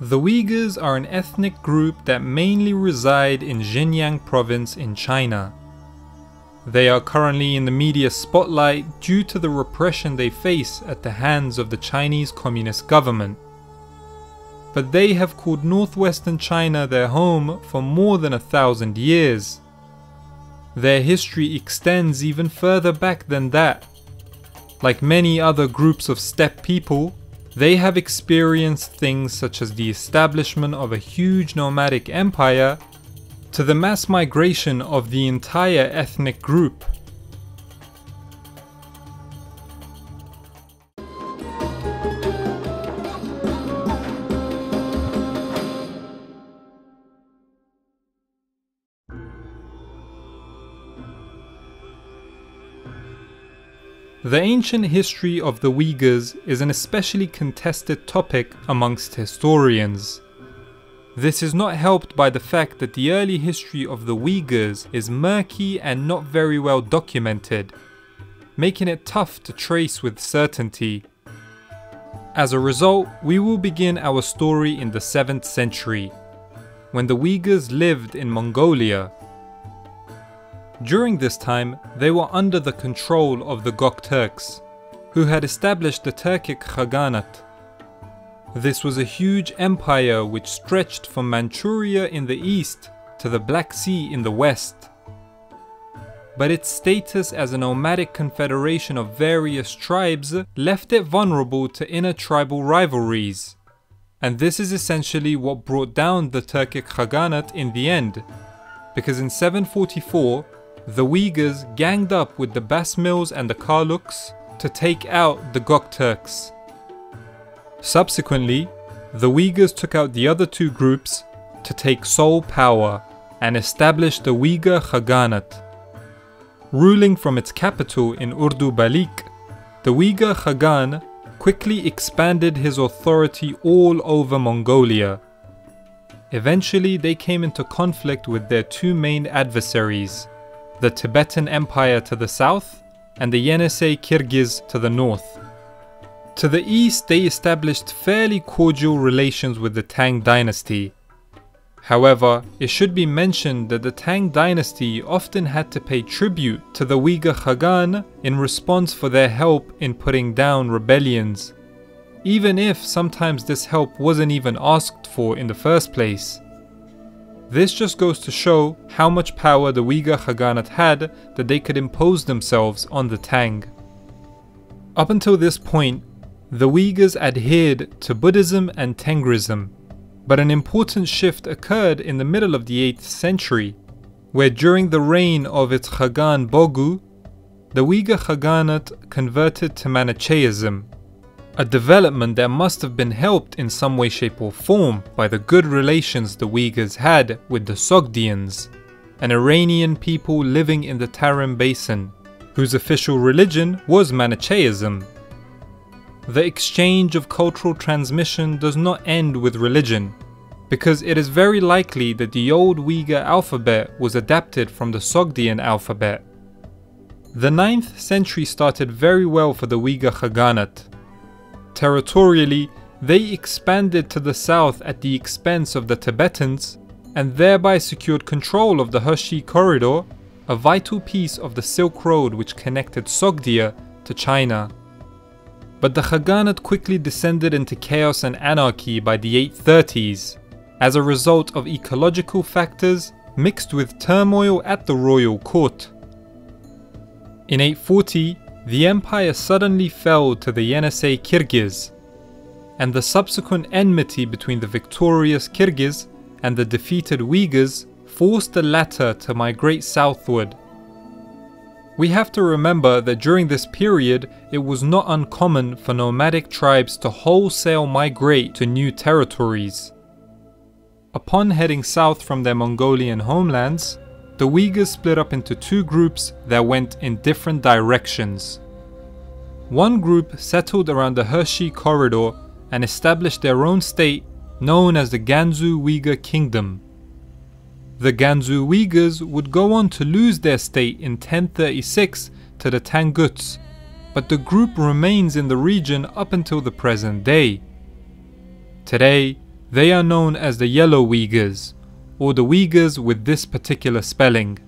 The Uyghurs are an ethnic group that mainly reside in Xinjiang province in China. They are currently in the media spotlight due to the repression they face at the hands of the Chinese Communist government. But they have called northwestern China their home for more than a thousand years. Their history extends even further back than that. Like many other groups of steppe people, they have experienced things such as the establishment of a huge nomadic empire to the mass migration of the entire ethnic group. The ancient history of the Uyghurs is an especially contested topic amongst historians. This is not helped by the fact that the early history of the Uyghurs is murky and not very well documented, making it tough to trace with certainty. As a result, we will begin our story in the 7th century, when the Uyghurs lived in Mongolia during this time, they were under the control of the Gokturks, who had established the Turkic Khaganate. This was a huge empire which stretched from Manchuria in the east to the Black Sea in the west. But its status as a nomadic confederation of various tribes left it vulnerable to inner tribal rivalries. And this is essentially what brought down the Turkic Khaganate in the end, because in 744 the Uyghurs ganged up with the Basmils and the Karluks to take out the Gokturks. Subsequently, the Uyghurs took out the other two groups to take sole power and establish the Uyghur Khaganate. Ruling from its capital in Ordu Baliq, the Uyghur Khagan quickly expanded his authority all over Mongolia. Eventually, they came into conflict with their two main adversaries, the Tibetan Empire to the south, and the Yenisei Kyrgyz to the north. To the east, they established fairly cordial relations with the Tang dynasty. However, it should be mentioned that the Tang dynasty often had to pay tribute to the Uyghur Khagan in response for their help in putting down rebellions, even if sometimes this help wasn't even asked for in the first place. This just goes to show how much power the Uyghur Khaganate had that they could impose themselves on the Tang. Up until this point, the Uyghurs adhered to Buddhism and Tengrism, but an important shift occurred in the middle of the 8th century, where during the reign of its Khagan Bogu, the Uyghur Khaganate converted to Manichaeism a development that must have been helped in some way shape or form by the good relations the Uyghurs had with the Sogdians, an Iranian people living in the Tarim Basin, whose official religion was Manichaeism. The exchange of cultural transmission does not end with religion, because it is very likely that the old Uyghur alphabet was adapted from the Sogdian alphabet. The 9th century started very well for the Uyghur Khaganate, Territorially, they expanded to the south at the expense of the Tibetans and thereby secured control of the Hexi Corridor, a vital piece of the Silk Road which connected Sogdia to China. But the Khaganate quickly descended into chaos and anarchy by the 830s, as a result of ecological factors mixed with turmoil at the royal court. In 840, the empire suddenly fell to the Yenisei Kyrgyz, and the subsequent enmity between the victorious Kyrgyz and the defeated Uyghurs forced the latter to migrate southward. We have to remember that during this period, it was not uncommon for nomadic tribes to wholesale migrate to new territories. Upon heading south from their Mongolian homelands, the Uyghurs split up into two groups that went in different directions. One group settled around the Hexi corridor and established their own state known as the Ganzhou Uyghur Kingdom. The Ganzhou Uyghurs would go on to lose their state in 1036 to the Tanguts, but the group remains in the region up until the present day. Today, they are known as the Yellow Uyghurs, or the Uyghurs with this particular spelling.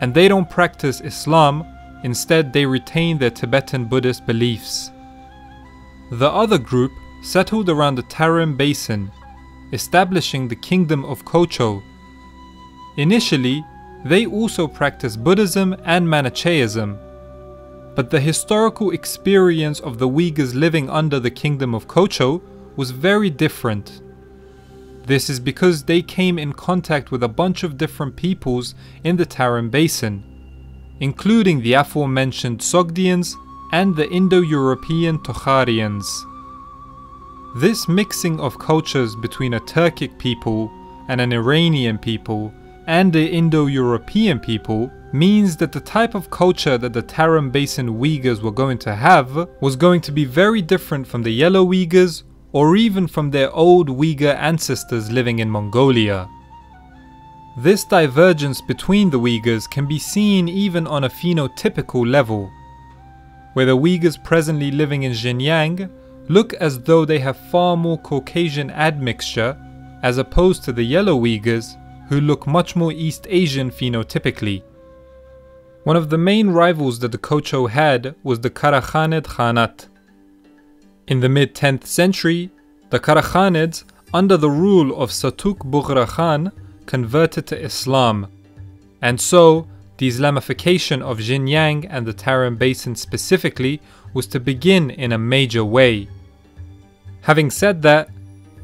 And they don't practice Islam, instead, they retain their Tibetan Buddhist beliefs. The other group settled around the Tarim Basin, establishing the Kingdom of Kocho. Initially, they also practiced Buddhism and Manichaeism. But the historical experience of the Uyghurs living under the Kingdom of Kocho was very different. This is because they came in contact with a bunch of different peoples in the Tarim Basin, including the aforementioned Sogdians and the Indo-European Tocharians. This mixing of cultures between a Turkic people and an Iranian people and the Indo-European people means that the type of culture that the Tarim Basin Uyghurs were going to have was going to be very different from the Yellow Uyghurs or even from their old Uyghur ancestors living in Mongolia. This divergence between the Uyghurs can be seen even on a phenotypical level, where the Uyghurs presently living in Xinjiang look as though they have far more Caucasian admixture as opposed to the Yellow Uyghurs who look much more East Asian phenotypically. One of the main rivals that the Kocho had was the Karakhanid Khanate, in the mid 10th century, the Karakhanids, under the rule of Satuk Bughra Khan, converted to Islam, and so the Islamification of Xinjiang and the Tarim Basin specifically was to begin in a major way. Having said that,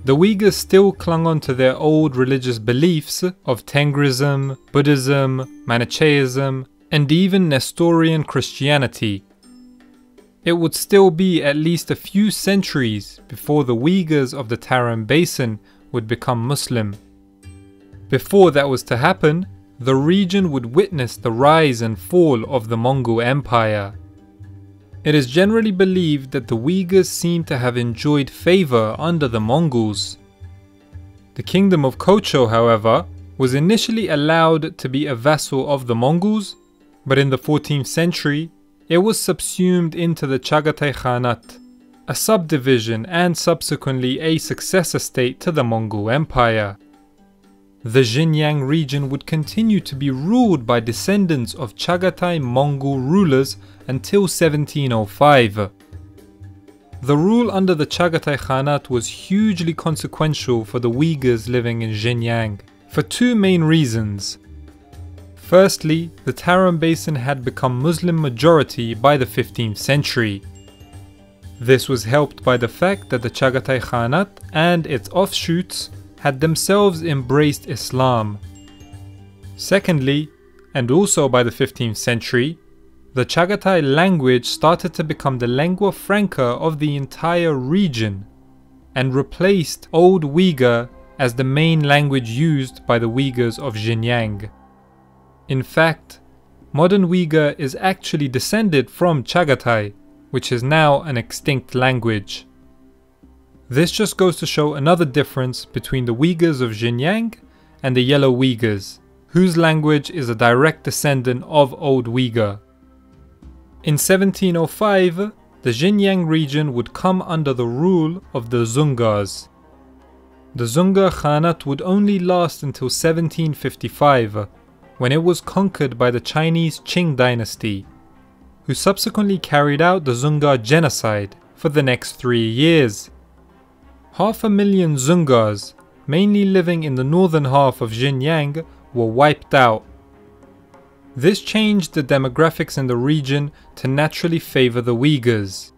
the Uyghurs still clung on to their old religious beliefs of Tengrism, Buddhism, Manichaeism, and even Nestorian Christianity, it would still be at least a few centuries before the Uyghurs of the Tarim Basin would become Muslim. Before that was to happen, the region would witness the rise and fall of the Mongol Empire. It is generally believed that the Uyghurs seem to have enjoyed favour under the Mongols. The kingdom of Kocho, however, was initially allowed to be a vassal of the Mongols, but in the 14th century it was subsumed into the Chagatai Khanate, a subdivision and subsequently a successor state to the Mongol Empire. The Xinjiang region would continue to be ruled by descendants of Chagatai Mongol rulers until 1705. The rule under the Chagatai Khanate was hugely consequential for the Uyghurs living in Xinjiang, for two main reasons. Firstly, the Tarim Basin had become Muslim majority by the 15th century. This was helped by the fact that the Chagatai Khanate and its offshoots had themselves embraced Islam. Secondly, and also by the 15th century, the Chagatai language started to become the lingua franca of the entire region and replaced Old Uyghur as the main language used by the Uyghurs of Xinjiang. In fact, modern Uyghur is actually descended from Chagatai, which is now an extinct language. This just goes to show another difference between the Uyghurs of Xinjiang and the Yellow Uyghurs, whose language is a direct descendant of Old Uyghur. In 1705, the Xinjiang region would come under the rule of the Dzungars. The Dzungar Khanate would only last until 1755, when it was conquered by the Chinese Qing dynasty, who subsequently carried out the Dzungar genocide for the next three years. Half a million Dzungars, mainly living in the northern half of Xinjiang, were wiped out. This changed the demographics in the region to naturally favour the Uyghurs.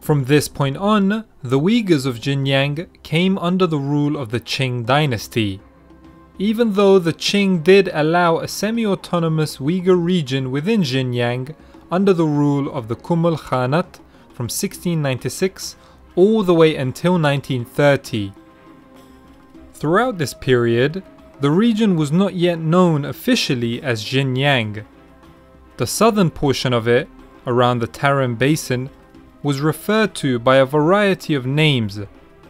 From this point on, the Uyghurs of Xinjiang came under the rule of the Qing dynasty, even though the Qing did allow a semi-autonomous Uyghur region within Xinjiang under the rule of the Kumul Khanate from 1696 all the way until 1930. Throughout this period, the region was not yet known officially as Xinjiang. The southern portion of it, around the Tarim Basin, was referred to by a variety of names,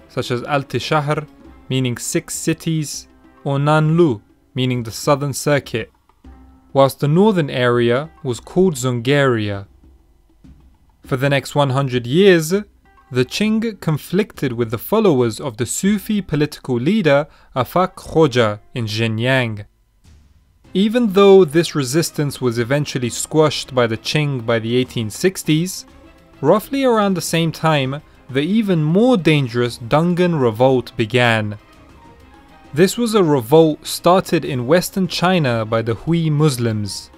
such as Altishahr, meaning six cities, or Nanlu, meaning the southern circuit, whilst the northern area was called Dzungaria. For the next 100 years, the Qing conflicted with the followers of the Sufi political leader Afak Khoja in Xinjiang. Even though this resistance was eventually squashed by the Qing by the 1860s, roughly around the same time, the even more dangerous Dungan Revolt began. This was a revolt started in western China by the Hui Muslims.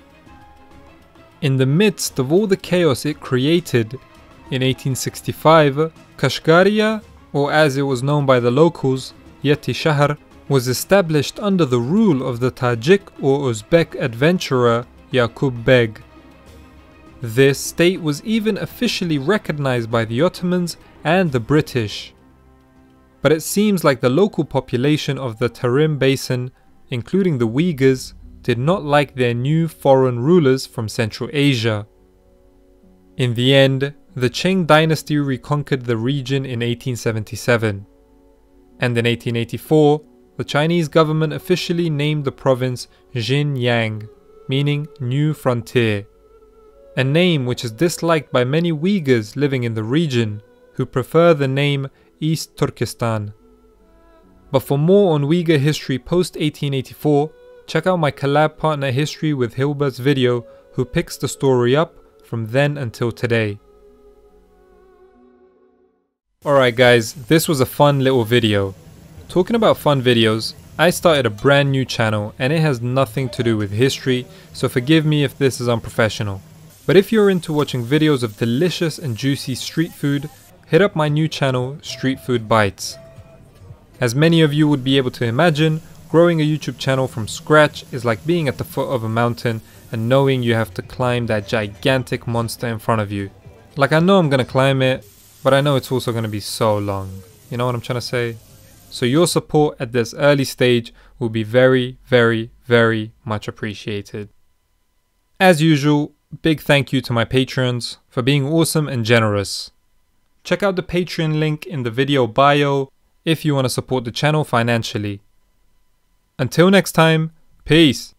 In the midst of all the chaos it created, in 1865, Kashgaria, or as it was known by the locals, Yeti Shahr, was established under the rule of the Tajik or Uzbek adventurer Yakub Beg. This state was even officially recognized by the Ottomans and the British but it seems like the local population of the Tarim Basin, including the Uyghurs, did not like their new foreign rulers from Central Asia. In the end, the Qing dynasty reconquered the region in 1877, and in 1884, the Chinese government officially named the province Xinjiang, meaning New Frontier, a name which is disliked by many Uyghurs living in the region, who prefer the name East Turkestan. But for more on Uyghur history post 1884, check out my collab partner history with Hilbert's video who picks the story up from then until today. Alright guys, this was a fun little video. Talking about fun videos, I started a brand new channel and it has nothing to do with history, so forgive me if this is unprofessional. But if you're into watching videos of delicious and juicy street food, hit up my new channel, Street Food Bites. As many of you would be able to imagine, growing a YouTube channel from scratch is like being at the foot of a mountain and knowing you have to climb that gigantic monster in front of you. Like I know I'm gonna climb it, but I know it's also gonna be so long. You know what I'm trying to say? So your support at this early stage will be very, very, very much appreciated. As usual, big thank you to my patrons for being awesome and generous. Check out the Patreon link in the video bio if you want to support the channel financially. Until next time, peace!